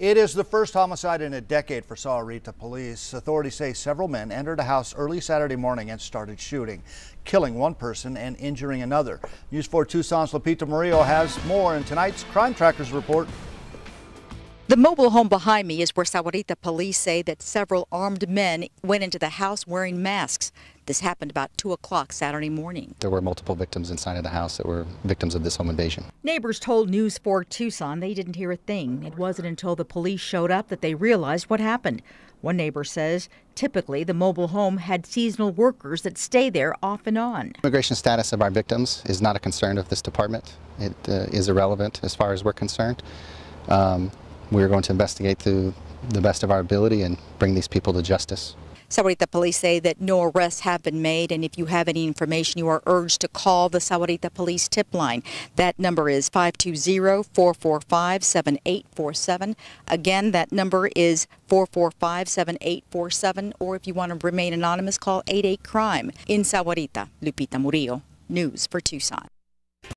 It is the first homicide in a decade for Sahuarita police. Authorities say several men entered a house early Saturday morning and started shooting, killing one person and injuring another. News 4 Tucson's Lupita Murillo has more in tonight's Crime Trackers report. The mobile home behind me is where Sahuarita police say that several armed men went into the house wearing masks. This happened about 2 o'clock Saturday morning. There were multiple victims inside of the house that were victims of this home invasion. Neighbors told News 4 Tucson they didn't hear a thing. It wasn't until the police showed up that they realized what happened. One neighbor says typically the mobile home had seasonal workers that stay there off and on. Immigration status of our victims is not a concern of this department. It uh, is irrelevant as far as we're concerned. Um, we're going to investigate to the best of our ability and bring these people to justice. Sahuarita police say that no arrests have been made, and if you have any information, you are urged to call the Sahuarita police tip line. That number is 520-445-7847. Again, that number is 445-7847, or if you want to remain anonymous, call 88-CRIME. In Sahuarita, Lupita Murillo, News 4 Tucson.